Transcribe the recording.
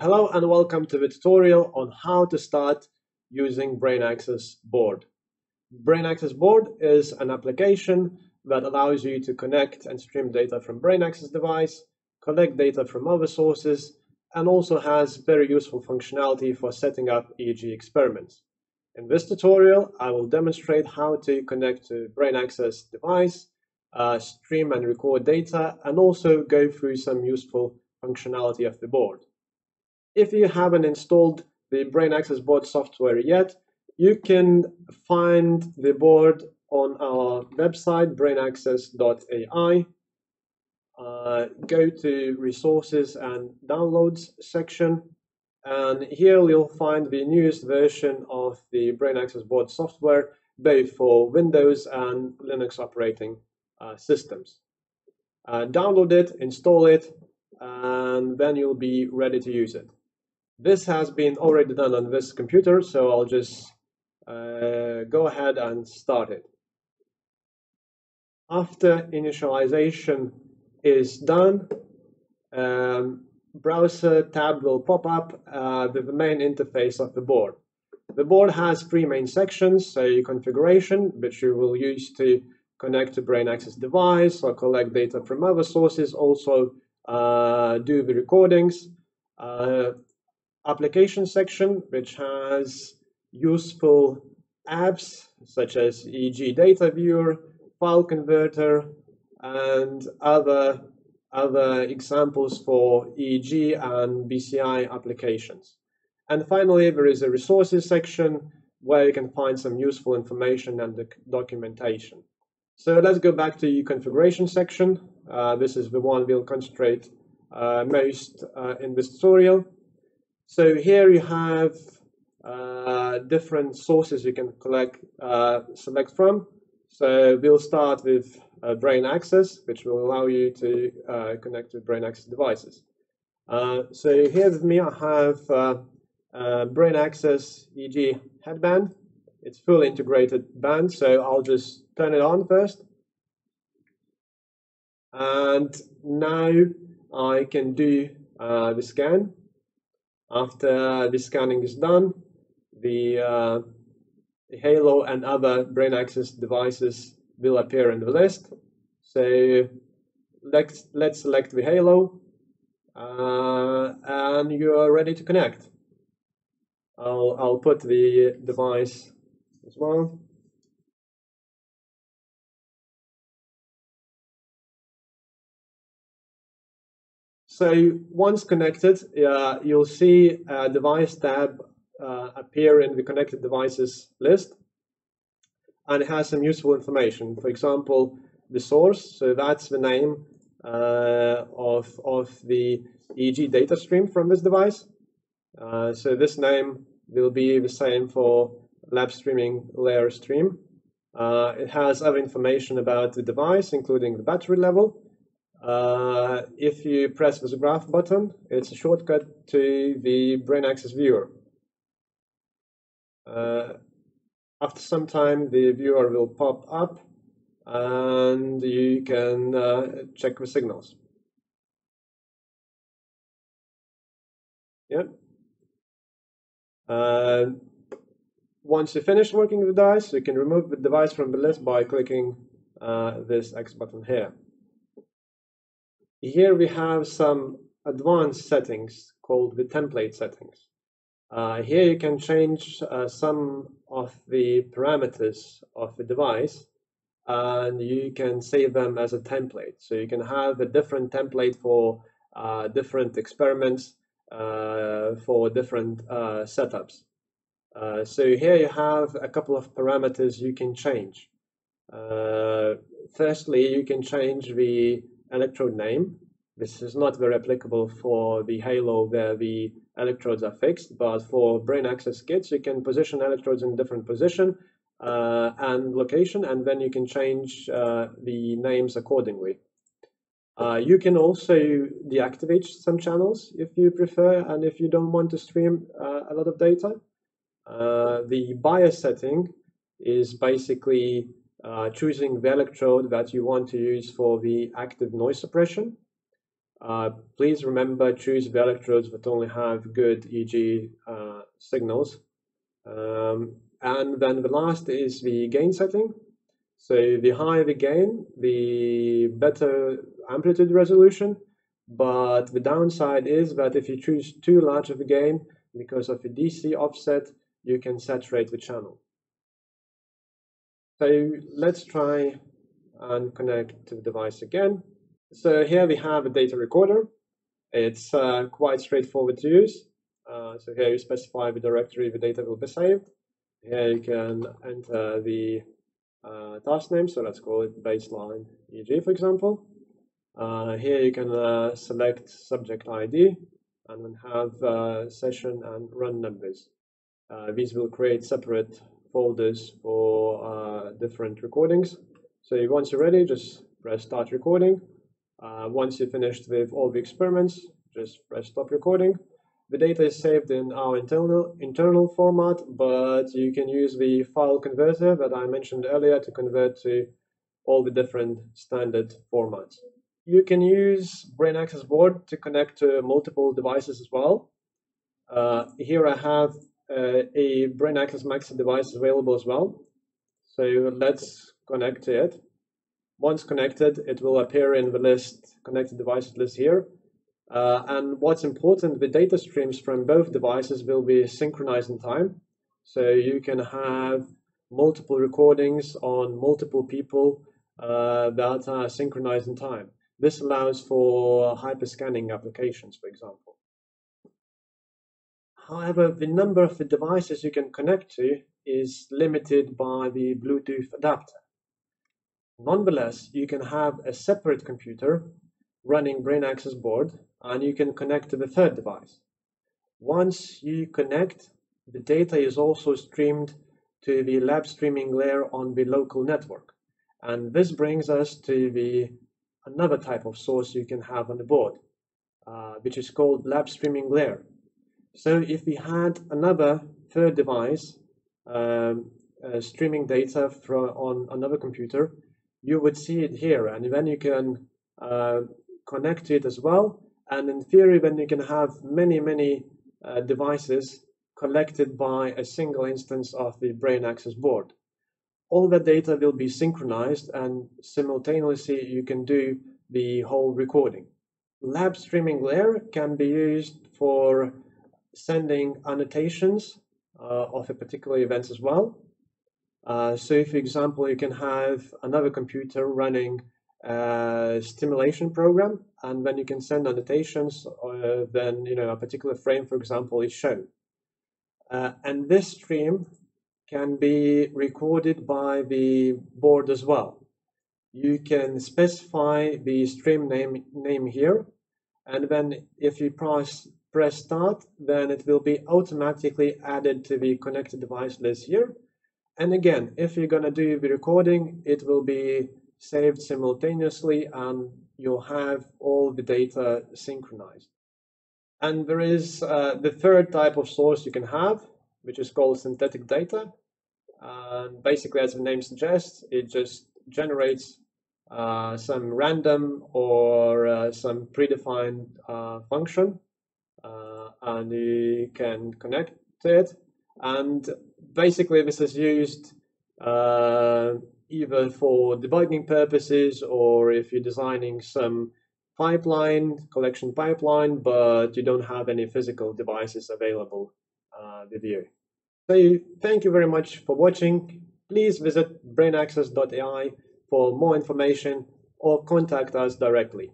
Hello and welcome to the tutorial on how to start using BrainAccess Board. BrainAccess Board is an application that allows you to connect and stream data from BrainAccess device, collect data from other sources, and also has very useful functionality for setting up EEG experiments. In this tutorial, I will demonstrate how to connect to BrainAccess device, uh, stream and record data, and also go through some useful functionality of the board. If you haven't installed the BrainAccess Board software yet, you can find the board on our website, brainaccess.ai. Uh, go to resources and downloads section. And here you'll find the newest version of the BrainAccess Board software, both for Windows and Linux operating uh, systems. Uh, download it, install it, and then you'll be ready to use it. This has been already done on this computer, so I'll just uh, go ahead and start it. After initialization is done, um, browser tab will pop up uh, with the main interface of the board. The board has three main sections, a configuration, which you will use to connect to BrainAccess device or collect data from other sources, also uh, do the recordings, uh, application section, which has useful apps such as EEG Data Viewer, File Converter, and other, other examples for EEG and BCI applications. And finally, there is a resources section where you can find some useful information and documentation. So let's go back to the configuration section. Uh, this is the one we'll concentrate uh, most uh, in this tutorial. So here you have uh, different sources you can collect, uh, select from. So we'll start with uh, BrainAccess, which will allow you to uh, connect with BrainAccess devices. Uh, so here with me, I have uh, Brain Access EEG headband. It's fully integrated band, so I'll just turn it on first. And now I can do the scan. After the scanning is done, the, uh, the Halo and other brain access devices will appear in the list. So let's, let's select the Halo uh, and you are ready to connect. I'll, I'll put the device as well. So once connected, uh, you'll see a device tab uh, appear in the connected devices list. And it has some useful information. For example, the source, so that's the name uh, of, of the EEG data stream from this device. Uh, so this name will be the same for lab streaming layer stream. Uh, it has other information about the device, including the battery level, uh, if you press this graph button, it's a shortcut to the BrainAccess Viewer. Uh, after some time, the viewer will pop up and you can uh, check the signals. Yeah. Uh, once you finish working with the device, you can remove the device from the list by clicking uh, this X button here. Here we have some advanced settings called the template settings. Uh, here you can change uh, some of the parameters of the device and you can save them as a template. So you can have a different template for uh, different experiments uh, for different uh, setups. Uh, so here you have a couple of parameters you can change. firstly, you can change the electrode name. This is not very applicable for the halo where the electrodes are fixed, but for brain access kits, you can position electrodes in different position uh, and location, and then you can change uh, the names accordingly. Uh, you can also deactivate some channels if you prefer, and if you don't want to stream uh, a lot of data. Uh, the bias setting is basically uh, choosing the electrode that you want to use for the active noise suppression. Uh, please remember choose the electrodes that only have good EEG uh, signals. Um, and then the last is the gain setting. So the higher the gain, the better amplitude resolution. But the downside is that if you choose too large of a gain, because of a DC offset, you can saturate the channel. So let's try and connect to the device again. So here we have a data recorder. It's uh, quite straightforward to use. Uh, so here you specify the directory the data will be saved. Here you can enter the uh, task name, so let's call it baseline EEG for example. Uh, here you can uh, select subject ID and then have uh, session and run numbers. These will create separate folders for different recordings. So once you're ready, just press start recording uh, once you're finished with all the experiments, just press stop recording. The data is saved in our internal, internal format, but you can use the file converter that I mentioned earlier to convert to all the different standard formats. You can use BrainAccess Board to connect to multiple devices as well. Uh, here I have uh, a BrainAccess Max device is available as well. So let's connect to it. Once connected, it will appear in the list, connected devices list here. Uh, and what's important, the data streams from both devices will be synchronized in time. So you can have multiple recordings on multiple people uh, that are synchronized in time. This allows for hyperscanning applications, for example. However, the number of the devices you can connect to is limited by the Bluetooth adapter. Nonetheless, you can have a separate computer running BrainAccess Board and you can connect to the third device. Once you connect, the data is also streamed to the lab streaming layer on the local network. And this brings us to the another type of source you can have on the board, uh, which is called lab streaming layer. So if we had another third device um, uh, streaming data from on another computer, you would see it here. And then you can uh, connect it as well. And in theory then you can have many many uh, devices collected by a single instance of the brain access board. All that data will be synchronized and simultaneously you can do the whole recording. Lab streaming layer can be used for sending annotations uh, of a particular event as well uh, so, for example, you can have another computer running a stimulation program, and then you can send annotations, uh, then you know a particular frame, for example, is shown. And this stream can be recorded by the board as well. You can specify the stream name name here, and then if you press press start, then it will be automatically added to the connected device list here and again, if you're going to do the recording, it will be saved simultaneously and you'll have all the data synchronized. And there is uh, the third type of source you can have, which is called synthetic data. And basically, as the name suggests, it just generates uh, some random or uh, some predefined uh, function, uh, and you can connect to it. And basically this is used uh, either for debugging purposes or if you're designing some pipeline, collection pipeline, but you don't have any physical devices available uh, with you. So thank you very much for watching. Please visit brainaccess.ai for more information or contact us directly.